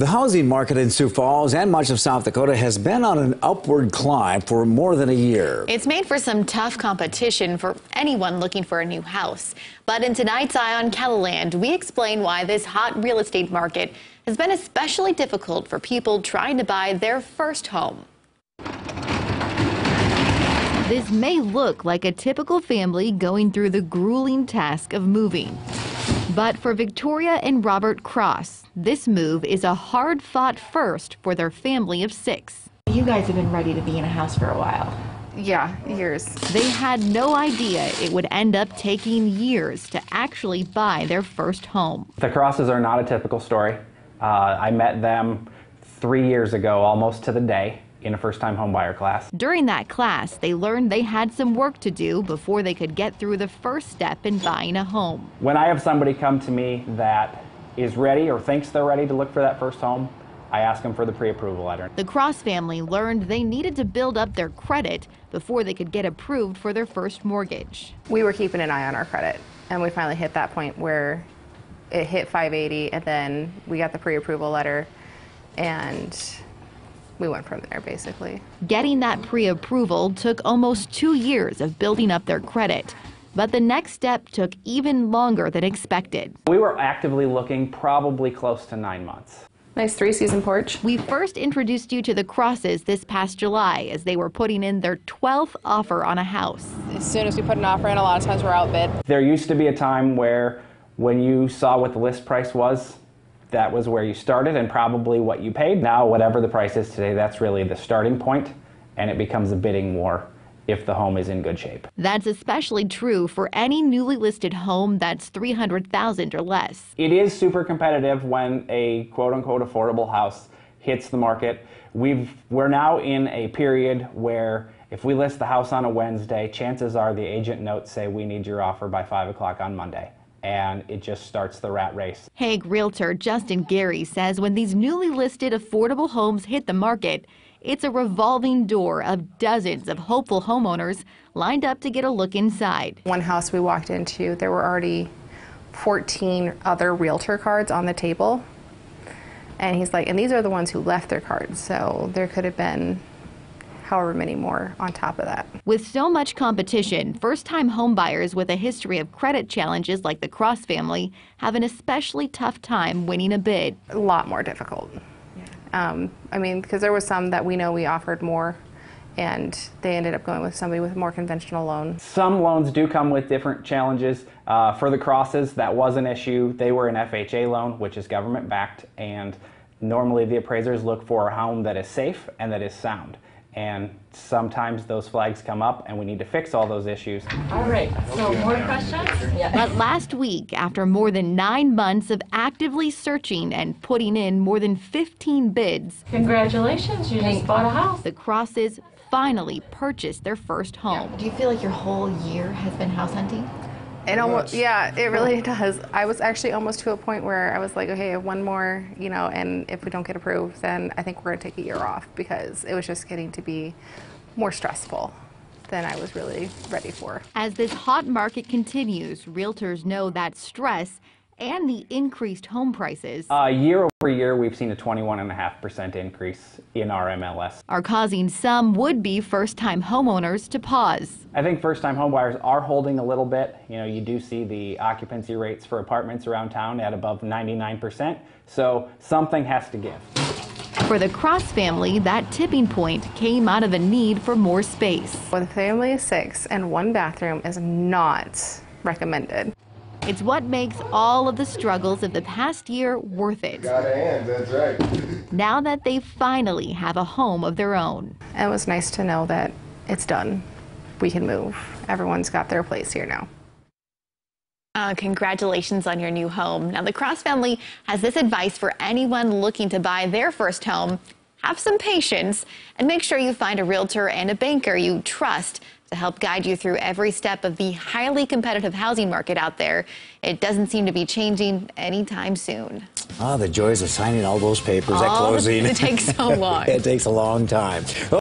The housing market in Sioux Falls and much of South Dakota has been on an upward climb for more than a year. It's made for some tough competition for anyone looking for a new house. But in tonight's Eye on KELOLAND, we explain why this hot real estate market has been especially difficult for people trying to buy their first home. This may look like a typical family going through the grueling task of moving. But for Victoria and Robert Cross, this move is a hard fought first for their family of six. You guys have been ready to be in a house for a while. Yeah, years. They had no idea it would end up taking years to actually buy their first home. The Crosses are not a typical story. Uh, I met them three years ago, almost to the day in a first-time homebuyer class. During that class, they learned they had some work to do before they could get through the first step in buying a home. When I have somebody come to me that is ready or thinks they're ready to look for that first home, I ask them for the pre-approval letter. The Cross family learned they needed to build up their credit before they could get approved for their first mortgage. We were keeping an eye on our credit, and we finally hit that point where it hit 580, and then we got the pre-approval letter, and we went from there basically. Getting that pre approval took almost two years of building up their credit. But the next step took even longer than expected. We were actively looking probably close to nine months. Nice three season porch. We first introduced you to the Crosses this past July as they were putting in their 12th offer on a house. As soon as we put an offer in, a lot of times we're outbid. There used to be a time where when you saw what the list price was, that was where you started and probably what you paid. Now, whatever the price is today, that's really the starting point, and it becomes a bidding war if the home is in good shape. That's especially true for any newly listed home that's 300,000 or less. It is super competitive when a quote unquote affordable house hits the market. We've we're now in a period where if we list the house on a Wednesday, chances are the agent notes say we need your offer by five o'clock on Monday and it just starts the rat race. Hegg realtor Justin Gary says when these newly listed affordable homes hit the market, it's a revolving door of dozens of hopeful homeowners lined up to get a look inside. One house we walked into, there were already 14 other realtor cards on the table. And he's like, and these are the ones who left their cards. So there could have been however many more on top of that. With so much competition, first-time homebuyers with a history of credit challenges like the Cross family have an especially tough time winning a bid. A lot more difficult. Um, I mean, because there was some that we know we offered more and they ended up going with somebody with a more conventional loan. Some loans do come with different challenges. Uh, for the crosses, that was an issue. They were an FHA loan, which is government backed, and normally the appraisers look for a home that is safe and that is sound and sometimes those flags come up and we need to fix all those issues. All right, so more questions? Yeah. But last week, after more than nine months of actively searching and putting in more than 15 bids, congratulations, you just bought a house. The Crosses finally purchased their first home. Do you feel like your whole year has been house hunting? It almost, yeah, it really does. I was actually almost to a point where I was like, okay, one more, you know, and if we don't get approved, then I think we're going to take a year off because it was just getting to be more stressful than I was really ready for. As this hot market continues, realtors know that stress and the increased home prices. Uh, year over year, we've seen a 21.5% increase in our MLS. Are causing some would-be first-time homeowners to pause. I think first-time homebuyers are holding a little bit. You know, you do see the occupancy rates for apartments around town at above 99%, so something has to give. For the Cross family, that tipping point came out of a need for more space. With a family of six and one bathroom is not recommended. It's what makes all of the struggles of the past year worth it. Got hands, that's right. now that they finally have a home of their own. It was nice to know that it's done. We can move. Everyone's got their place here now. Uh, congratulations on your new home. Now, the Cross family has this advice for anyone looking to buy their first home. Have some patience and make sure you find a realtor and a banker you trust to help guide you through every step of the highly competitive housing market out there. It doesn't seem to be changing anytime soon. Ah, the joys of signing all those papers all at closing. it takes so long. it takes a long time.